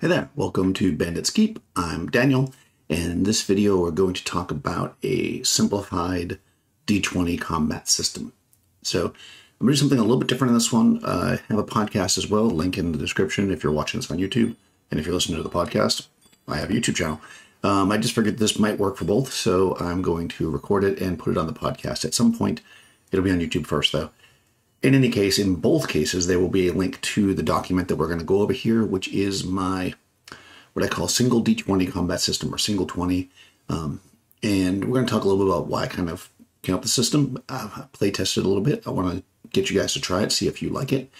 Hey there, welcome to Bandit's Keep. I'm Daniel, and in this video we're going to talk about a simplified D20 combat system. So I'm going to do something a little bit different in this one. Uh, I have a podcast as well, link in the description if you're watching this on YouTube, and if you're listening to the podcast, I have a YouTube channel. Um, I just figured this might work for both, so I'm going to record it and put it on the podcast at some point. It'll be on YouTube first, though. In any case, in both cases, there will be a link to the document that we're going to go over here, which is my what I call single D20 combat system or single 20. Um, and we're going to talk a little bit about why I kind of came up with the system. I've play tested a little bit. I want to get you guys to try it, see if you like it.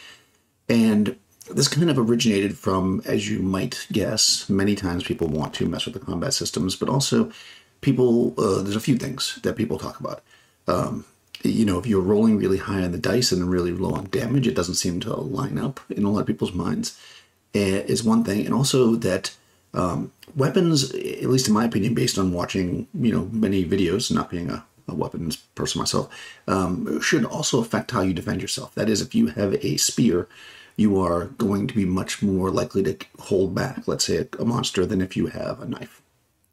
And this kind of originated from, as you might guess, many times people want to mess with the combat systems, but also people, uh, there's a few things that people talk about. Um, you know, if you're rolling really high on the dice and really low on damage, it doesn't seem to line up in a lot of people's minds, eh, is one thing. And also that um, weapons, at least in my opinion, based on watching, you know, many videos, not being a, a weapons person myself, um, should also affect how you defend yourself. That is, if you have a spear, you are going to be much more likely to hold back, let's say, a, a monster than if you have a knife,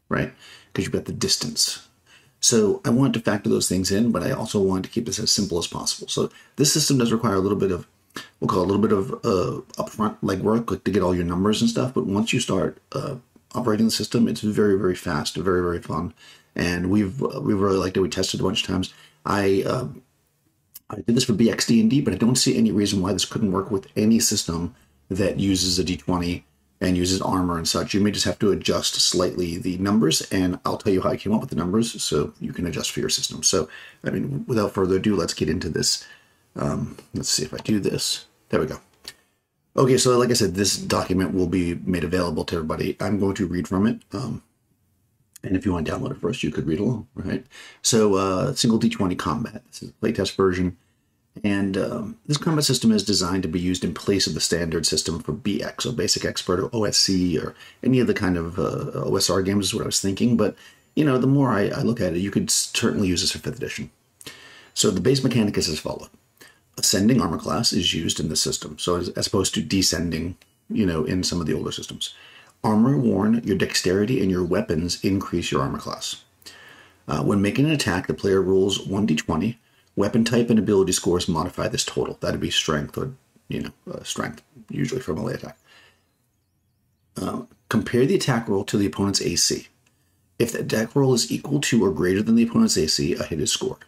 right? Because you've got the distance so I wanted to factor those things in, but I also wanted to keep this as simple as possible. So this system does require a little bit of, we'll call it a little bit of uh, upfront legwork like to get all your numbers and stuff. But once you start uh, operating the system, it's very, very fast, very, very fun. And we've uh, we've really liked it. We tested a bunch of times. I um, I did this for BXD&D, but I don't see any reason why this couldn't work with any system that uses a D20 and uses armor and such. You may just have to adjust slightly the numbers, and I'll tell you how I came up with the numbers so you can adjust for your system. So, I mean, without further ado, let's get into this. Um, let's see if I do this. There we go. Okay, so like I said, this document will be made available to everybody. I'm going to read from it. Um, and if you want to download it first, you could read along, right? So, uh, single D20 combat. This is a playtest version. And um, this combat system is designed to be used in place of the standard system for BX, or Basic Expert or OSE or any of the kind of uh, OSR games is what I was thinking. But, you know, the more I, I look at it, you could certainly use this for 5th edition. So the base mechanic is as follows. Ascending armor class is used in the system, so as, as opposed to descending, you know, in some of the older systems. Armor worn, your dexterity and your weapons increase your armor class. Uh, when making an attack, the player rolls 1d20 Weapon type and ability scores modify this total. That'd be strength or, you know, uh, strength, usually for melee attack. Uh, compare the attack roll to the opponent's AC. If the attack roll is equal to or greater than the opponent's AC, a hit is scored.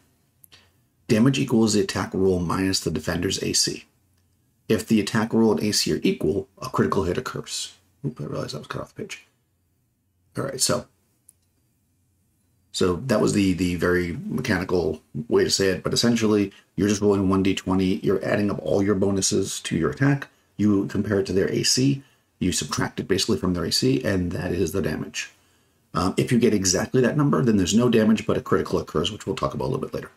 Damage equals the attack roll minus the defender's AC. If the attack roll and AC are equal, a critical hit occurs. Oop, I realized I was cut off the page. All right, so so that was the the very mechanical way to say it. But essentially, you're just rolling one d20. You're adding up all your bonuses to your attack. You compare it to their AC. You subtract it basically from their AC, and that is the damage. Um, if you get exactly that number, then there's no damage, but a critical occurs, which we'll talk about a little bit later.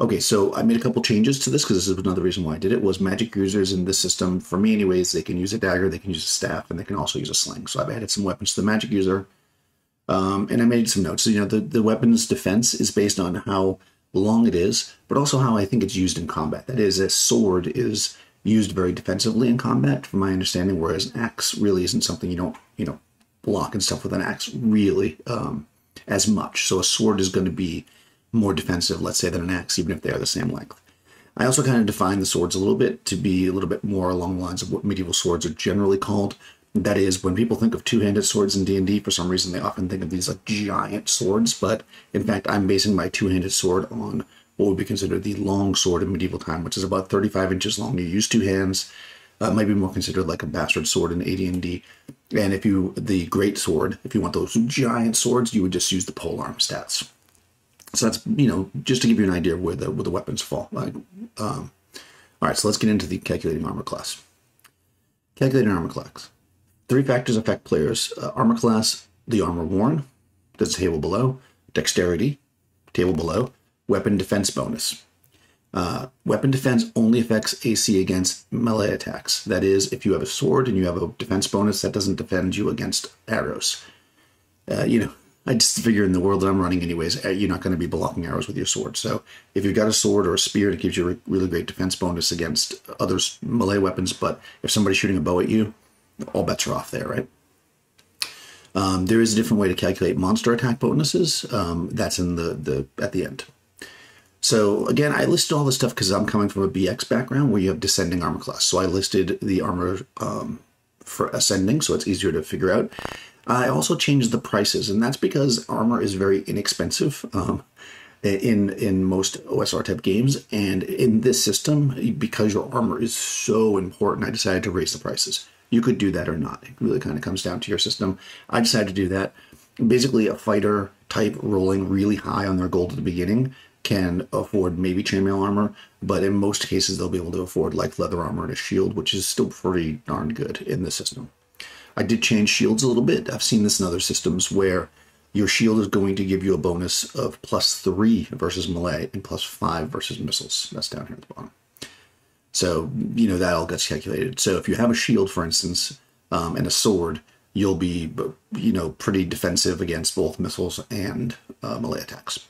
Okay, so I made a couple changes to this because this is another reason why I did it. Was magic users in this system, for me anyways, they can use a dagger, they can use a staff, and they can also use a sling. So I've added some weapons to the magic user um, and I made some notes. You know, the, the weapon's defense is based on how long it is, but also how I think it's used in combat. That is, a sword is used very defensively in combat, from my understanding, whereas an axe really isn't something you don't, you know, block and stuff with an axe really um, as much. So a sword is going to be more defensive, let's say, than an axe, even if they are the same length. I also kind of define the swords a little bit to be a little bit more along the lines of what medieval swords are generally called, that is, when people think of two-handed swords in D&D, for some reason they often think of these like giant swords, but in fact I'm basing my two-handed sword on what would be considered the long sword in medieval time, which is about 35 inches long. You use two hands, uh, might be more considered like a bastard sword in AD&D. And if you, the great sword, if you want those giant swords, you would just use the polearm stats. So that's, you know, just to give you an idea where the, where the weapons fall. Like, um, all right, so let's get into the calculating armor class. Calculating armor class. Three factors affect players uh, armor class, the armor worn, that's the table below, dexterity, table below, weapon defense bonus. Uh, weapon defense only affects AC against melee attacks. That is, if you have a sword and you have a defense bonus, that doesn't defend you against arrows. Uh, you know, I just figure in the world that I'm running, anyways, uh, you're not going to be blocking arrows with your sword. So if you've got a sword or a spear, it gives you a really great defense bonus against other melee weapons. But if somebody's shooting a bow at you, all bets are off there, right? Um, there is a different way to calculate monster attack bonuses. Um, that's in the, the at the end. So again, I listed all this stuff because I'm coming from a BX background where you have descending armor class. So I listed the armor um, for ascending, so it's easier to figure out. I also changed the prices, and that's because armor is very inexpensive um, in in most OSR type games. And in this system, because your armor is so important, I decided to raise the prices. You could do that or not. It really kind of comes down to your system. I decided to do that. Basically, a fighter type rolling really high on their gold at the beginning can afford maybe chainmail armor, but in most cases they'll be able to afford like leather armor and a shield, which is still pretty darn good in the system. I did change shields a little bit. I've seen this in other systems where your shield is going to give you a bonus of plus three versus melee and plus five versus missiles. That's down here at the bottom. So, you know, that all gets calculated. So if you have a shield, for instance, um, and a sword, you'll be, you know, pretty defensive against both missiles and uh, melee attacks.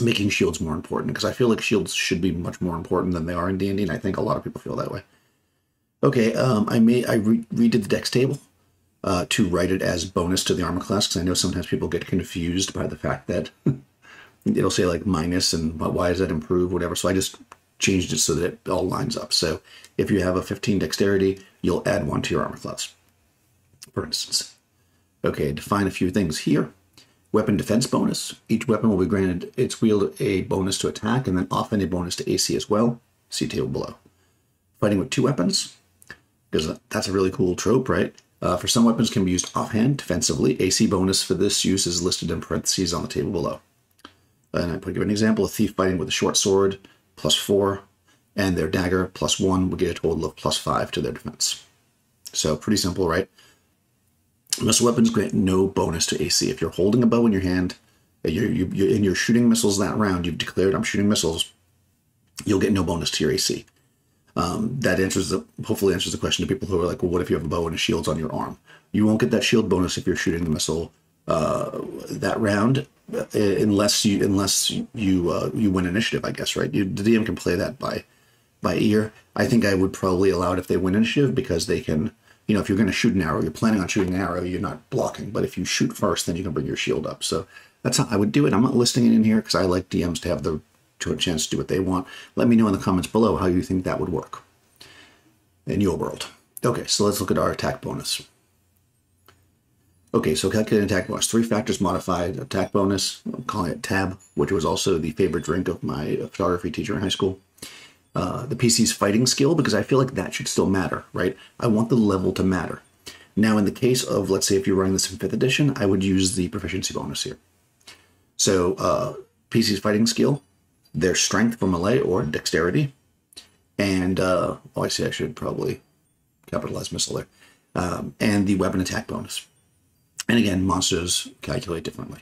Making shields more important because I feel like shields should be much more important than they are in D&D, and I think a lot of people feel that way. Okay, um, I may I re redid the dex table uh, to write it as bonus to the armor class because I know sometimes people get confused by the fact that it'll say like minus and why does that improve, whatever. So I just changed it so that it all lines up. So if you have a 15 dexterity, you'll add one to your armor class, for instance. Okay, define a few things here. Weapon defense bonus. Each weapon will be granted its wield a bonus to attack and then often a bonus to AC as well. See table below. Fighting with two weapons, because that's a really cool trope, right? Uh, for some weapons can be used offhand defensively. AC bonus for this use is listed in parentheses on the table below. And I put give an example: a thief fighting with a short sword plus four, and their dagger plus one would get a total of plus five to their defense. So pretty simple, right? Missile weapons grant no bonus to AC. If you're holding a bow in your hand, you're, you're, and you're shooting missiles that round, you've declared I'm shooting missiles, you'll get no bonus to your AC. Um, that answers the hopefully answers the question to people who are like, well, what if you have a bow and a shield's on your arm? You won't get that shield bonus if you're shooting the missile uh, that round, unless you unless you uh, you win initiative, I guess, right? You, the DM can play that by by ear. I think I would probably allow it if they win initiative because they can, you know, if you're going to shoot an arrow, you're planning on shooting an arrow, you're not blocking. But if you shoot first, then you can bring your shield up. So that's how I would do it. I'm not listing it in here because I like DMs to have the to a chance to do what they want. Let me know in the comments below how you think that would work in your world. Okay, so let's look at our attack bonus. Okay, so calculating attack bonus. Three factors modified attack bonus. I'm calling it TAB, which was also the favorite drink of my photography teacher in high school. Uh, the PC's fighting skill, because I feel like that should still matter, right? I want the level to matter. Now, in the case of, let's say, if you're running this in 5th edition, I would use the proficiency bonus here. So, uh, PC's fighting skill, their strength for melee or dexterity, and, uh, oh, I see, I should probably capitalize missile there, um, and the weapon attack bonus. And again, monsters calculate differently.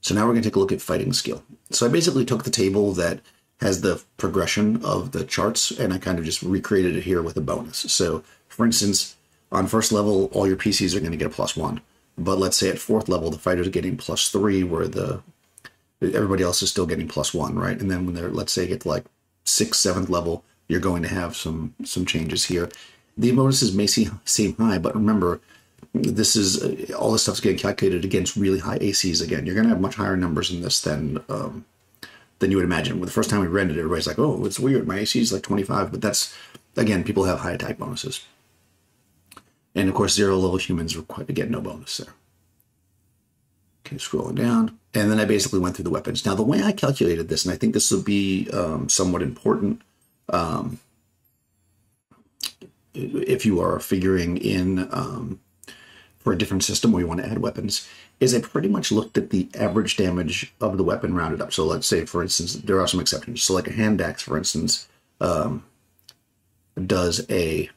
So now we're going to take a look at fighting skill. So I basically took the table that has the progression of the charts and I kind of just recreated it here with a bonus. So for instance, on first level, all your PCs are going to get a plus one. But let's say at fourth level, the fighters are getting plus three, where the everybody else is still getting plus one, right? And then when they're let's say get to like sixth, seventh level, you're going to have some some changes here. The bonuses may seem high, but remember this is uh, all this stuff's getting calculated against really high ACs again. You're going to have much higher numbers in this than um, than you would imagine. When the first time we rented it, everybody's like, "Oh, it's weird. My AC is like 25," but that's again, people have high attack bonuses, and of course, zero level humans require to get no bonus there. Okay, scrolling down, and then I basically went through the weapons. Now, the way I calculated this, and I think this will be um, somewhat important. Um, if you are figuring in um, for a different system where you want to add weapons is I pretty much looked at the average damage of the weapon rounded up. So let's say, for instance, there are some exceptions. So like a hand axe, for instance, um, does a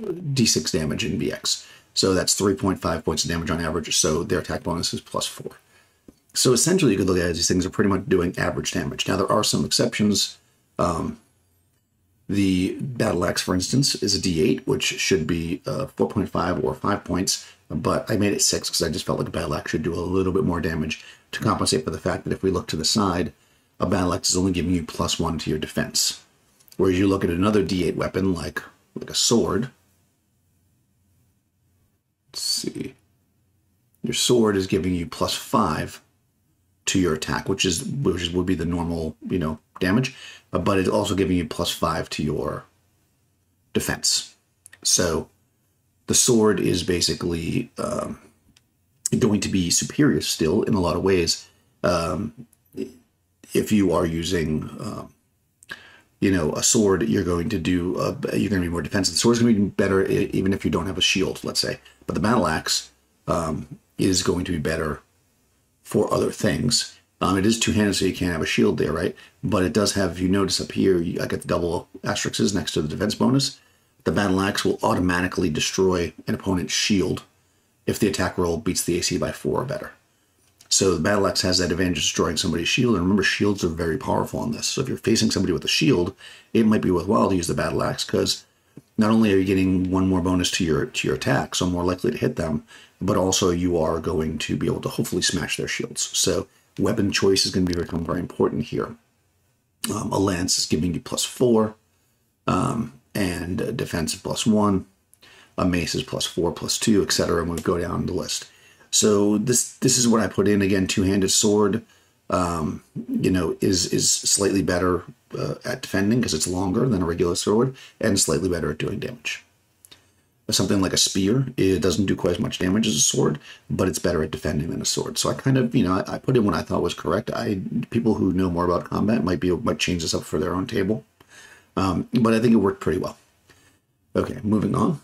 d6 damage in BX. So that's 3.5 points of damage on average. So their attack bonus is plus four. So essentially, you could look at it these things are pretty much doing average damage. Now, there are some exceptions. Um, the battle axe, for instance, is a d8, which should be uh, 4.5 or 5 points but I made it six because I just felt like a battle axe should do a little bit more damage to compensate for the fact that if we look to the side, a battle axe is only giving you plus one to your defense. Whereas you look at another d8 weapon like like a sword, let's see. Your sword is giving you plus five to your attack, which is which is, would be the normal, you know, damage, but it's also giving you plus five to your defense. So the sword is basically um, going to be superior still in a lot of ways um, if you are using. Um, you know, a sword, you're going to do, uh, you're going to be more defensive. The sword's going to be better even if you don't have a shield, let's say. But the battle axe um, is going to be better for other things. Um, it is two-handed, so you can't have a shield there, right? But it does have, if you notice up here, I got the double asterisks next to the defense bonus. The battle axe will automatically destroy an opponent's shield if the attack roll beats the AC by four or better. So the battle axe has that advantage of destroying somebody's shield. And remember, shields are very powerful on this. So if you're facing somebody with a shield, it might be worthwhile to use the battle axe because not only are you getting one more bonus to your to your attack, so more likely to hit them, but also you are going to be able to hopefully smash their shields. So weapon choice is going to become very important here. Um, a lance is giving you plus four, um, and defense plus one. A mace is plus four, plus two, etc. And we go down the list. So this this is what I put in again. Two handed sword, um, you know, is is slightly better uh, at defending because it's longer than a regular sword, and slightly better at doing damage. Something like a spear, it doesn't do quite as much damage as a sword, but it's better at defending than a sword. So I kind of, you know, I, I put in what I thought was correct. I people who know more about combat might be might change this up for their own table, um, but I think it worked pretty well. Okay, moving on.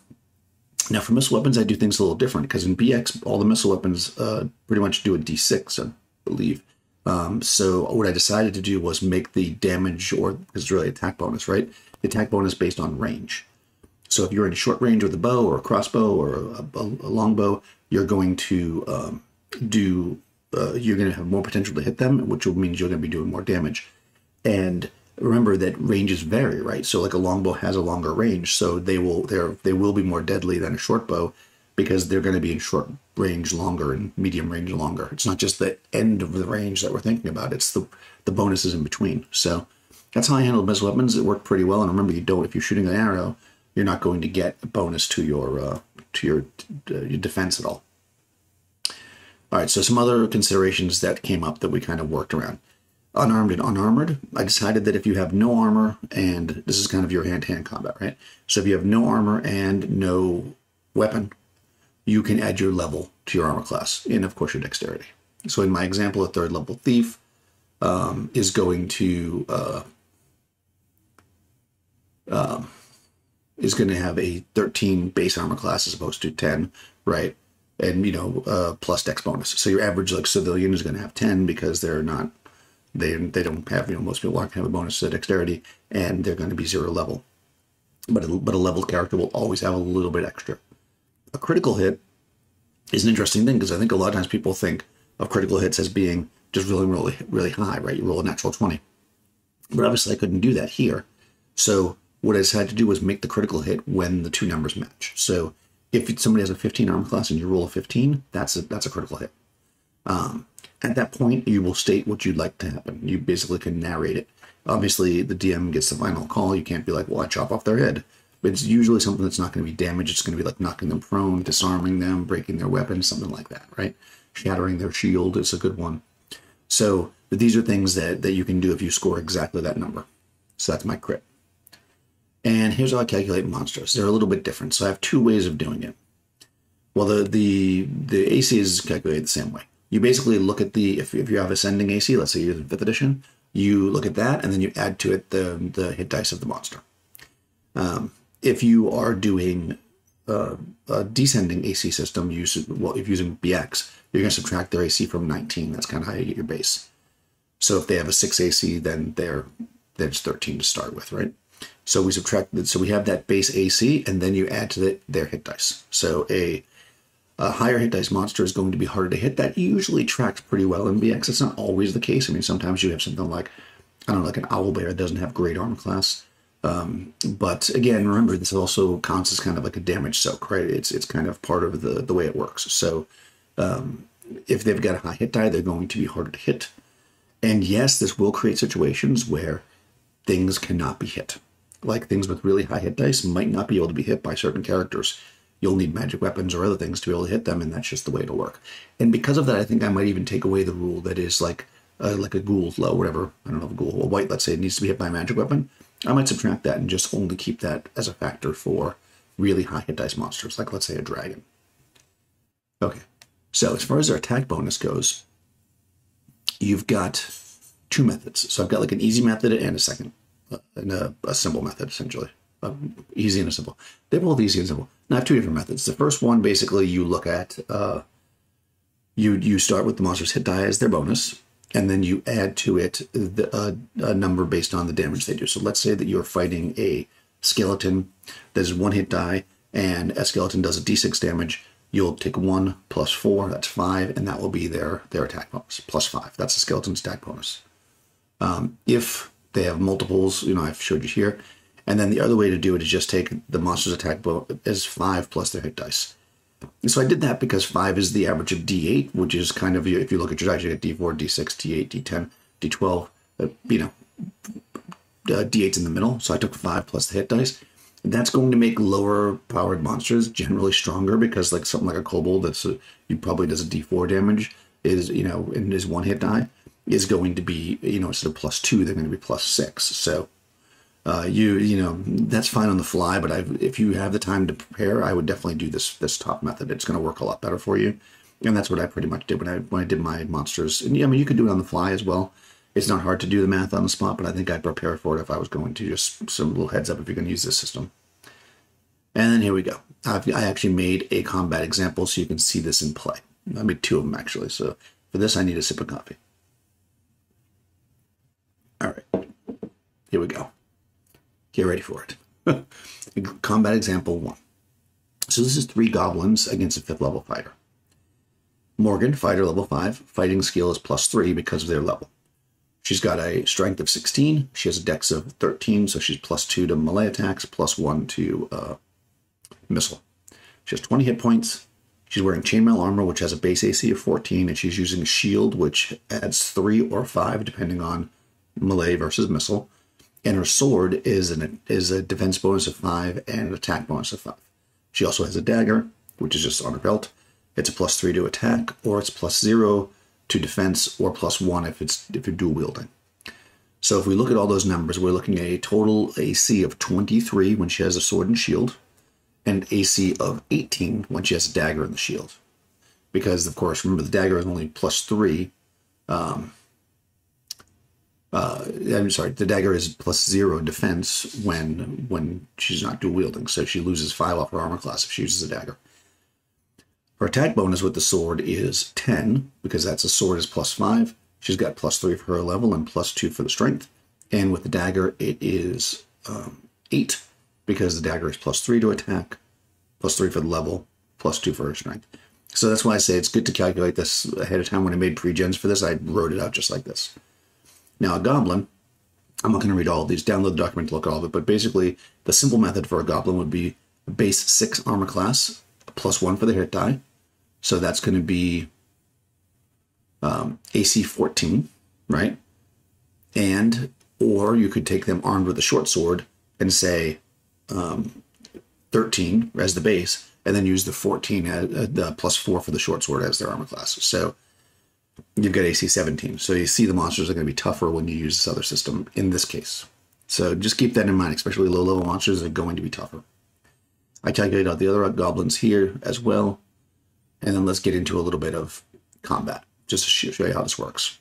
Now, for missile weapons, I do things a little different because in BX, all the missile weapons uh, pretty much do a D6, I believe. Um, so what I decided to do was make the damage, or because it's really attack bonus, right? The attack bonus based on range. So if you're in short range with a bow or a crossbow or a, a, a longbow, you're going to um, do, uh, you're going to have more potential to hit them, which means you're going to be doing more damage. And remember that ranges vary, right? So like a longbow has a longer range, so they will they're they will be more deadly than a short bow because they're going to be in short range longer and medium range longer. It's not just the end of the range that we're thinking about; it's the the bonuses in between. So that's how I handled missile weapons. It worked pretty well. And remember, you don't if you're shooting an arrow, you're not going to get a bonus to your uh, to your, uh, your defense at all. All right, so some other considerations that came up that we kind of worked around unarmed and unarmored. I decided that if you have no armor, and this is kind of your hand to hand combat, right? So if you have no armor and no weapon, you can add your level to your armor class, and of course your dexterity. So in my example, a third level thief um, is going to uh, um, is going to have a 13 base armor class as opposed to 10, right? And you know, uh, plus dex bonus. So your average like civilian is going to have 10 because they're not they they don't have you know most people aren't going to have a bonus to dexterity, and they're going to be zero level. But a, but a level character will always have a little bit extra. A critical hit is an interesting thing because I think a lot of times people think of critical hits as being just really really really high, right? You roll a natural twenty, but obviously I couldn't do that here. So what I decided to do was make the critical hit when the two numbers match. So if somebody has a 15 armor class and you roll a 15, that's a that's a critical hit. Um, at that point, you will state what you'd like to happen. You basically can narrate it. Obviously, the DM gets the final call. You can't be like, well, I chop off their head. But it's usually something that's not going to be damage. It's going to be like knocking them prone, disarming them, breaking their weapon, something like that, right? Shattering their shield is a good one. So but these are things that, that you can do if you score exactly that number. So that's my crit. And here's how I calculate monsters. They're a little bit different. So I have two ways of doing it. Well, the the the AC is calculated the same way you basically look at the if, if you have ascending AC, let's say you're in fifth edition, you look at that and then you add to it the the hit dice of the monster. Um, if you are doing uh, a descending AC system, you well if using BX, you're going to subtract their AC from 19. That's kind of how you get your base. So if they have a six AC, then they're there's 13 to start with, right? So we subtract so we have that base AC, and then you add to it their hit dice. So a a higher hit dice monster is going to be harder to hit. That usually tracks pretty well in BX. It's not always the case. I mean, sometimes you have something like, I don't know, like an owl bear that doesn't have great armor class. Um, but again, remember this also counts as kind of like a damage soak, right? It's it's kind of part of the the way it works. So um, if they've got a high hit die, they're going to be harder to hit. And yes, this will create situations where things cannot be hit. Like things with really high hit dice might not be able to be hit by certain characters you'll need magic weapons or other things to be able to hit them, and that's just the way it'll work. And because of that, I think I might even take away the rule that is like uh, like a ghoul low, whatever. I don't know, a ghoul, a wight, let's say, it needs to be hit by a magic weapon. I might subtract that and just only keep that as a factor for really high hit dice monsters, like let's say a dragon. Okay, so as far as their attack bonus goes, you've got two methods. So I've got like an easy method and a second, uh, and a, a simple method essentially. Uh, easy and a simple. They're both easy and simple. I have two different methods. The first one, basically, you look at uh, you you start with the monster's hit die as their bonus, and then you add to it the, uh, a number based on the damage they do. So let's say that you're fighting a skeleton that is one hit die, and a skeleton does a d6 damage. You'll take one plus four, that's five, and that will be their their attack bonus plus five. That's the skeleton's attack bonus. Um, if they have multiples, you know, I've showed you here. And then the other way to do it is just take the monster's attack as five plus their hit dice. And so I did that because five is the average of D8, which is kind of, if you look at your dice, you get D4, D6, D8, D10, D12, uh, you know, uh, D8's in the middle. So I took five plus the hit dice. That's going to make lower powered monsters generally stronger because like something like a kobold that's a, you probably does a D4 damage is, you know, and is one hit die is going to be, you know, instead of plus two, they're going to be plus six. So uh, you, you know, that's fine on the fly, but I've, if you have the time to prepare, I would definitely do this, this top method. It's going to work a lot better for you. And that's what I pretty much did when I, when I did my monsters. And I mean, you could do it on the fly as well. It's not hard to do the math on the spot, but I think I'd prepare for it if I was going to just some little heads up if you're going to use this system. And then here we go. I've, I actually made a combat example so you can see this in play. I made two of them actually. So for this, I need a sip of coffee. All right, here we go. Get ready for it. Combat example one. So this is three goblins against a fifth level fighter. Morgan, fighter level five, fighting skill is plus three because of their level. She's got a strength of 16. She has a dex of 13, so she's plus two to melee attacks, plus one to uh, missile. She has 20 hit points. She's wearing chainmail armor, which has a base AC of 14, and she's using a shield, which adds three or five, depending on melee versus missile, and her sword is an is a defense bonus of five and an attack bonus of five. She also has a dagger, which is just on her belt. It's a plus three to attack, or it's plus zero to defense, or plus one if it's if you're dual wielding. So if we look at all those numbers, we're looking at a total AC of 23 when she has a sword and shield, and AC of 18 when she has a dagger and the shield. Because of course, remember the dagger is only plus three. Um, uh, I'm sorry, the dagger is plus zero defense when when she's not dual wielding, so she loses five off her armor class if she uses a dagger. Her attack bonus with the sword is 10, because that's a sword is plus five. She's got plus three for her level and plus two for the strength. And with the dagger, it is um, eight, because the dagger is plus three to attack, plus three for the level, plus two for her strength. So that's why I say it's good to calculate this ahead of time. When I made pre-gens for this, I wrote it out just like this. Now, a goblin, I'm not going to read all of these, download the document to look at all of it, but basically, the simple method for a goblin would be base 6 armor class, plus 1 for the hit die. So that's going to be um, AC 14, right? And, or you could take them armed with a short sword and say um, 13 as the base, and then use the 14 as uh, the plus 4 for the short sword as their armor class. So you've got AC 17. So you see the monsters are going to be tougher when you use this other system in this case. So just keep that in mind, especially low level monsters are going to be tougher. I calculated out the other goblins here as well. And then let's get into a little bit of combat, just to show you how this works.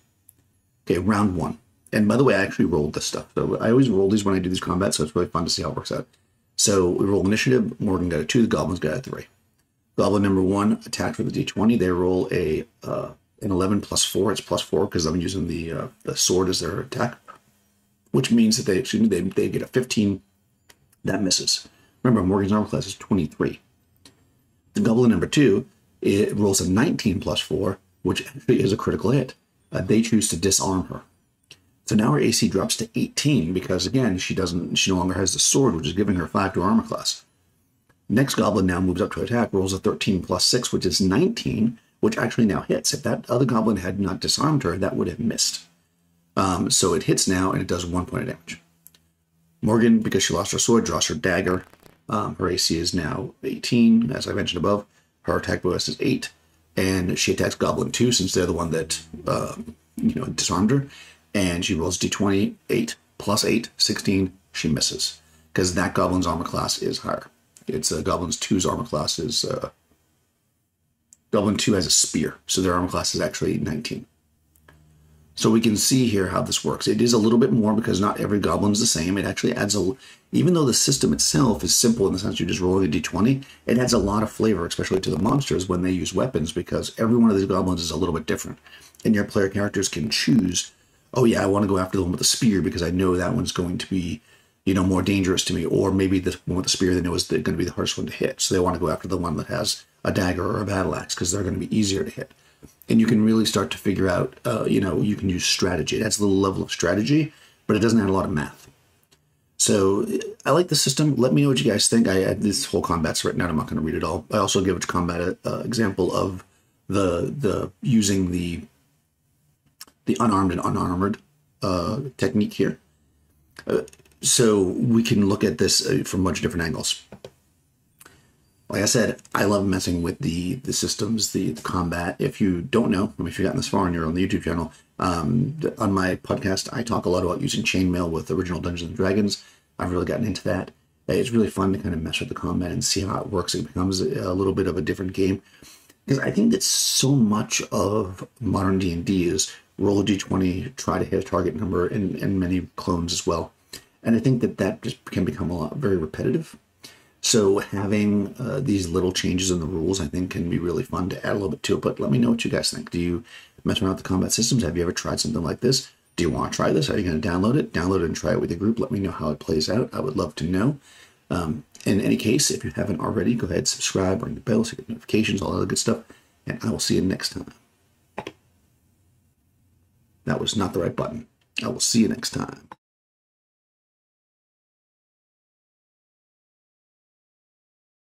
Okay, round one. And by the way, I actually rolled this stuff. So I always roll these when I do these combats, so it's really fun to see how it works out. So we roll initiative. Morgan got a two, the goblins got a three. Goblin number one attacked with a d20. They roll a uh, an 11 plus 4. It's plus 4 because I'm using the uh, the sword as their attack, which means that they excuse me, they, they get a 15. That misses. Remember, Morgan's armor class is 23. The goblin number 2, it rolls a 19 plus 4, which actually is a critical hit. Uh, they choose to disarm her. So now her AC drops to 18 because again, she doesn't she no longer has the sword, which is giving her 5 to armor class. Next goblin now moves up to attack, rolls a 13 plus 6, which is 19, which actually now hits. If that other goblin had not disarmed her, that would have missed. Um, so it hits now and it does one point of damage. Morgan, because she lost her sword, draws her dagger Um, her AC is now 18, as I mentioned above. Her attack bonus is 8, and she attacks Goblin 2 since they're the one that, uh, you know, disarmed her. And she rolls d20, 8, plus 8, 16. She misses because that Goblin's armor class is higher. It's uh, Goblin's 2's armor class is. Uh, Goblin 2 has a spear, so their armor class is actually 19. So we can see here how this works. It is a little bit more because not every goblin is the same. It actually adds a, even though the system itself is simple in the sense you just roll a d20, it adds a lot of flavor, especially to the monsters when they use weapons because every one of these goblins is a little bit different. And your player characters can choose, oh yeah, I want to go after the one with the spear because I know that one's going to be, you know, more dangerous to me. Or maybe the one with the spear they know is going to be the hardest one to hit. So they want to go after the one that has a dagger or a battle axe because they're going to be easier to hit and you can really start to figure out, uh, you know, you can use strategy. That's a little level of strategy, but it doesn't add a lot of math. So I like the system. Let me know what you guys think. I had this whole combat's written out. I'm not going to read it all. I also give a combat uh, example of the the using the the unarmed and unarmored uh, technique here. Uh, so we can look at this uh, from a bunch of different angles like I said, I love messing with the the systems, the, the combat. If you don't know, I mean, if you've gotten this far and you're on the YouTube channel, um, on my podcast, I talk a lot about using chainmail with original Dungeons and Dragons. I've really gotten into that. It's really fun to kind of mess with the combat and see how it works. It becomes a little bit of a different game because I think that so much of modern D and D is roll a d20, try to hit a target number, and, and many clones as well. And I think that that just can become a lot very repetitive. So having uh, these little changes in the rules, I think, can be really fun to add a little bit to it. But let me know what you guys think. Do you mess around with the combat systems? Have you ever tried something like this? Do you want to try this? Are you going to download it? Download it and try it with your group. Let me know how it plays out. I would love to know. Um, in any case, if you haven't already, go ahead, subscribe, ring the bell, so you get notifications, all that good stuff. And I will see you next time. That was not the right button. I will see you next time.